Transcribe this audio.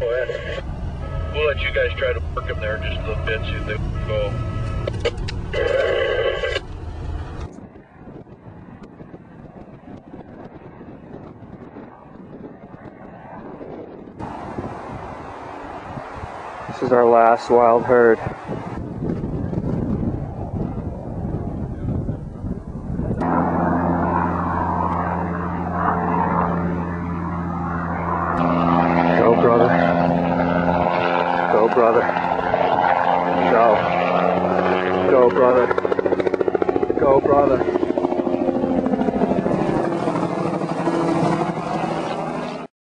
We'll let you guys try to work them there just a little bit, see if they go. This is our last wild herd. Go, brother. Go, brother. Go. Go, brother. Go, brother.